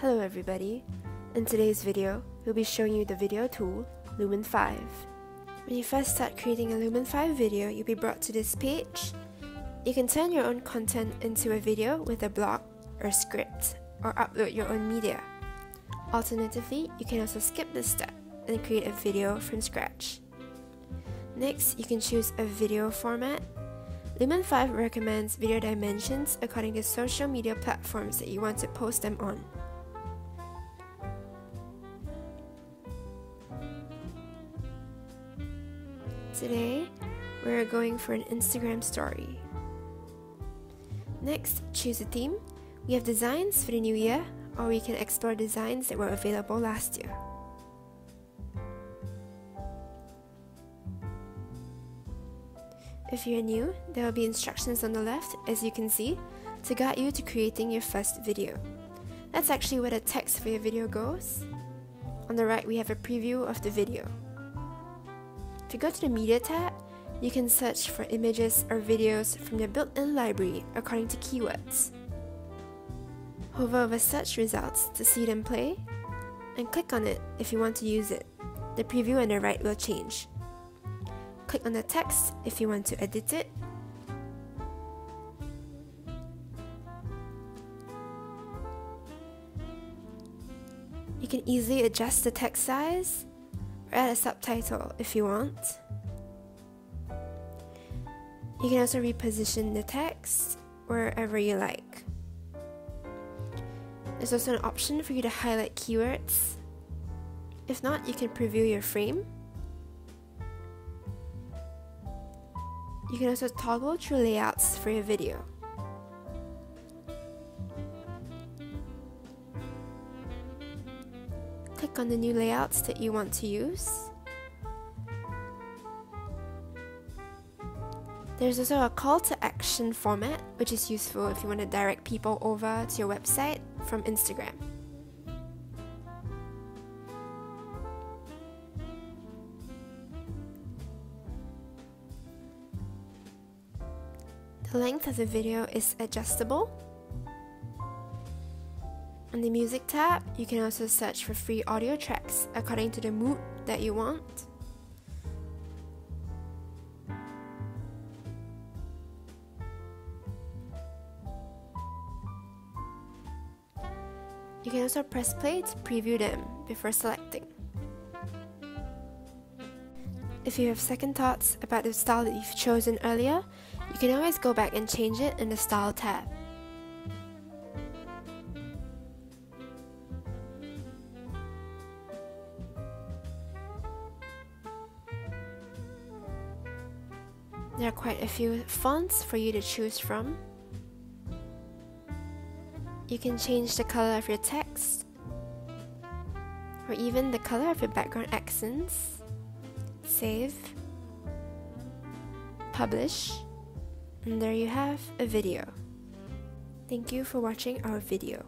Hello everybody. In today's video, we'll be showing you the video tool, Lumen 5. When you first start creating a Lumen 5 video, you'll be brought to this page. You can turn your own content into a video with a blog or script, or upload your own media. Alternatively, you can also skip this step and create a video from scratch. Next, you can choose a video format. Lumen 5 recommends video dimensions according to social media platforms that you want to post them on. Today, we're going for an Instagram story. Next, choose a theme. We have designs for the new year, or we can explore designs that were available last year. If you're new, there will be instructions on the left, as you can see, to guide you to creating your first video. That's actually where the text for your video goes. On the right, we have a preview of the video. If you go to the Media tab, you can search for images or videos from the built-in library according to keywords. Hover over search results to see them play, and click on it if you want to use it. The preview on the right will change. Click on the text if you want to edit it. You can easily adjust the text size add a subtitle if you want. You can also reposition the text wherever you like. There's also an option for you to highlight keywords. If not, you can preview your frame. You can also toggle through layouts for your video. Click on the new layouts that you want to use. There's also a call to action format, which is useful if you want to direct people over to your website from Instagram. The length of the video is adjustable. On the music tab, you can also search for free audio tracks according to the mood that you want. You can also press play to preview them before selecting. If you have second thoughts about the style that you've chosen earlier, you can always go back and change it in the Style tab. There are quite a few fonts for you to choose from. You can change the color of your text, or even the color of your background accents. Save, publish, and there you have a video. Thank you for watching our video.